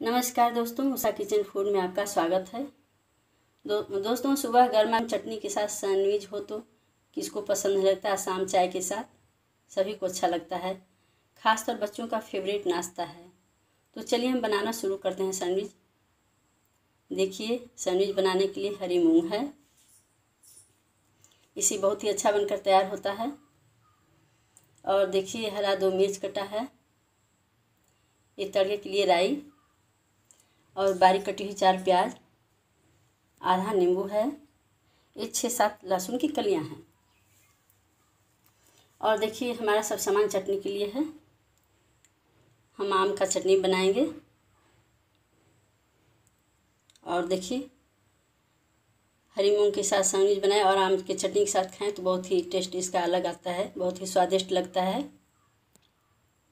नमस्कार दोस्तों Usha kitchen food में आपका स्वागत है। दो, दोस्तों सुबह गर्मा चटनी के साथ सैंडविच हो तो किसको पसंद लगता है शाम चाय के साथ? सभी को अच्छा लगता है। खासकर बच्चों का फेवरेट नाश्ता है। तो चलिए हम बनाना शुरू करते हैं सैंडविच। देखिए सैंडविच बनाने के लिए हरी मूंग है। इसी बहुत ही अच्छा बनकर तैयार होता है। और देखिए हरा दो मिर्च कटा है। ये तड़के के लिए राई। और बारीक कटी हुई चार प्याज, आधा नींबू है ये छः सात लहसुन की कलियाँ हैं। और देखिए हमारा सब सामान चटनी के लिए है। हम आम का चटनी बनाएँगे। और देखिए, हरी मूंग के साथ सैंडविच बनाए और आम के चटनी के साथ खाएँ तो बहुत ही टेस्ट इसका अलग आता है, बहुत ही स्वादिष्ट लगता है।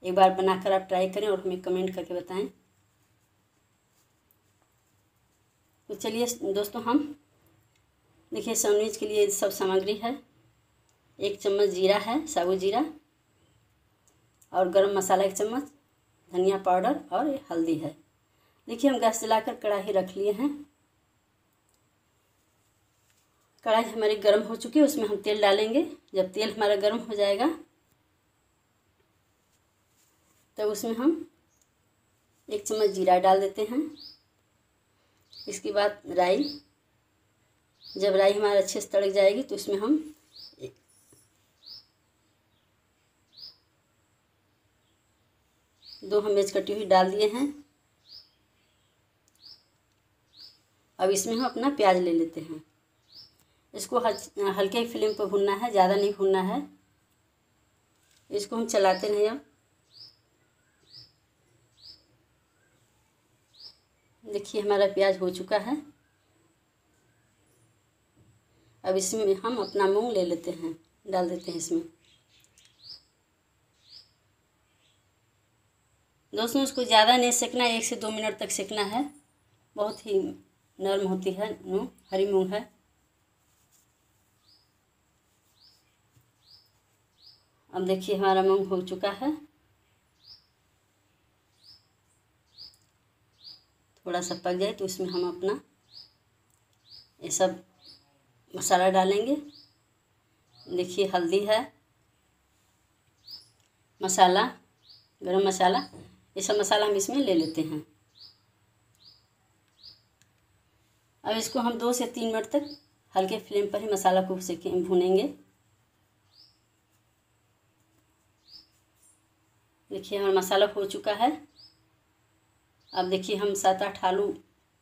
एक बार बनाकर आप ट्राई करें और हमें कमेंट करके बताएँ। तो चलिए दोस्तों हम, देखिए सैंडविच के लिए सब सामग्री है। एक चम्मच जीरा है साबुत जीरा और गरम मसाला एक चम्मच, धनिया पाउडर और हल्दी है। देखिए हम गैस जलाकर कढ़ाई रख लिए हैं। कढ़ाई हमारी गर्म हो चुकी है, उसमें हम तेल डालेंगे। जब तेल हमारा गर्म हो जाएगा, तब तो उसमें हम एक चम्मच जीरा डाल देते हैं। इसके बाद राई, जब राई हमारा अच्छे से तड़क जाएगी तो इसमें हम दो हम मिर्च कटी हुई डाल दिए हैं। अब इसमें हम अपना प्याज ले लेते हैं। इसको हल्के फ्लेम पर भुनना है, ज़्यादा नहीं भुनना है। इसको हम चलाते नहीं अब। देखिए, हमारा प्याज हो चुका है। अब इसमें हम अपना मूंग ले लेते हैं, डाल देते हैं इसमें। दोस्तों, इसको ज़्यादा नहीं सेकना, एक से दो मिनट तक सेकना है। बहुत ही नरम होती है मूँग, हरी मूंग है। अब देखिए, हमारा मूंग हो चुका है। थोड़ा सा पक जाए तो इसमें हम अपना ये सब मसाला डालेंगे। देखिए हल्दी है, मसाला, गरम मसाला, ये सब मसाला हम इसमें ले लेते हैं। अब इसको हम दो से तीन मिनट तक हल्के फ्लेम पर ही मसाला को सेके भूनेंगे। देखिए हमारा मसाला हो चुका है। अब देखिए हम सात आठ आलू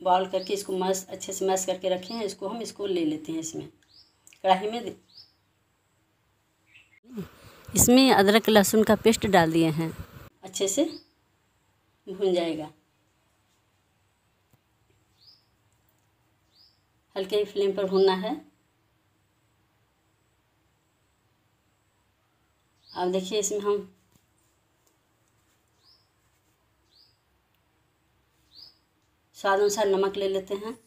बॉल करके इसको मस अच्छे से मैश करके रखे हैं। इसको हम इसको ले लेते हैं इसमें। कढ़ाई में इसमें अदरक, लहसुन का पेस्ट डाल दिए हैं। अच्छे से भुन जाएगा। हल्के ही फ्लेम पर भूनना है। अब देखिए इसमें हम स्वाद अनुसार नमक ले लेते हैं।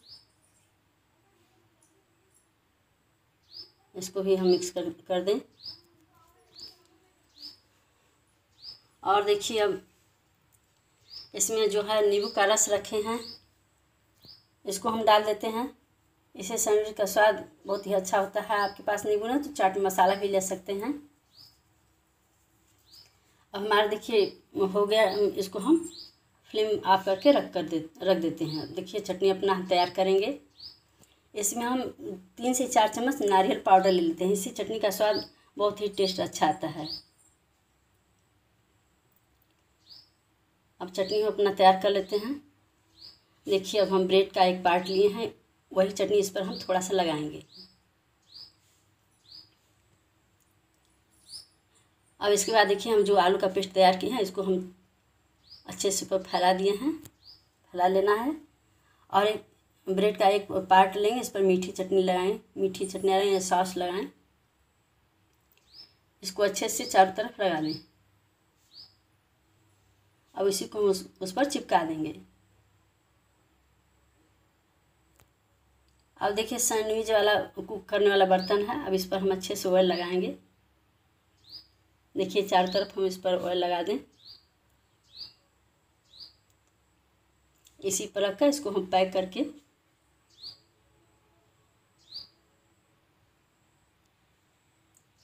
इसको भी हम मिक्स कर कर दें। और देखिए अब इसमें जो है नींबू का रस रखे हैं। इसको हम डाल देते हैं। इसे सैंडविच का स्वाद बहुत ही अच्छा होता है। आपके पास नींबू ना तो चाट मसाला भी ले सकते हैं। अब हमारा देखिए हो गया, इसको हम फ्लेम ऑफ़ करके रख कर दे, रख देते हैं। देखिए, चटनी अपना हम तैयार करेंगे। इसमें हम तीन से चार चम्मच नारियल पाउडर ले लेते हैं। इससे चटनी का स्वाद बहुत ही टेस्ट अच्छा आता है। अब चटनी को अपना तैयार कर लेते हैं। देखिए, अब हम ब्रेड का एक पार्ट लिए हैं। वही चटनी इस पर हम थोड़ा सा लगाएँगे। अब इसके बाद देखिए, हम जो आलू का पेस्ट तैयार किए हैं, इसको हम अच्छे से ऊपर फैला दिए हैं फैला लेना है। और एक ब्रेड का एक पार्ट लेंगे इस पर मीठी चटनी लगाएँ। मीठी चटनी लगाएँ या सॉस लगाएँ। इसको अच्छे से चारों तरफ़ लगा लें अब इसी को उस, उस पर चिपका देंगे। अब देखिए सैंडविच वाला कुक करने वाला बर्तन है। अब इस पर हम अच्छे से ऑयल लगाएँगे। देखिए चारों तरफ़ हम इस पर ऑयल लगा दें। इसी पर रखकर इसको हम पैक करके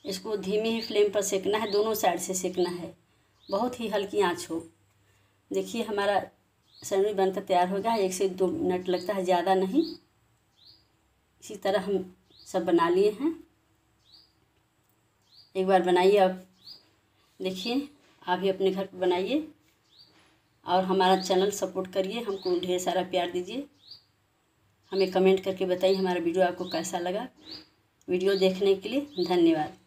इसको धीमी ही फ्लेम पर सेकना है, दोनों साइड से सेकना है। बहुत ही हल्की आँच हो। देखिए हमारा सैंडविच बनकर तैयार हो गया है। एक से दो मिनट लगता है, ज़्यादा नहीं। इसी तरह हम सब बना लिए हैं। एक बार बनाइए आप। देखिए, आप ही अपने घर पर बनाइए। और हमारा चैनल सपोर्ट करिए, हमको ढेर सारा प्यार दीजिए। हमें कमेंट करके बताइए हमारा वीडियो आपको कैसा लगा। वीडियो देखने के लिए धन्यवाद।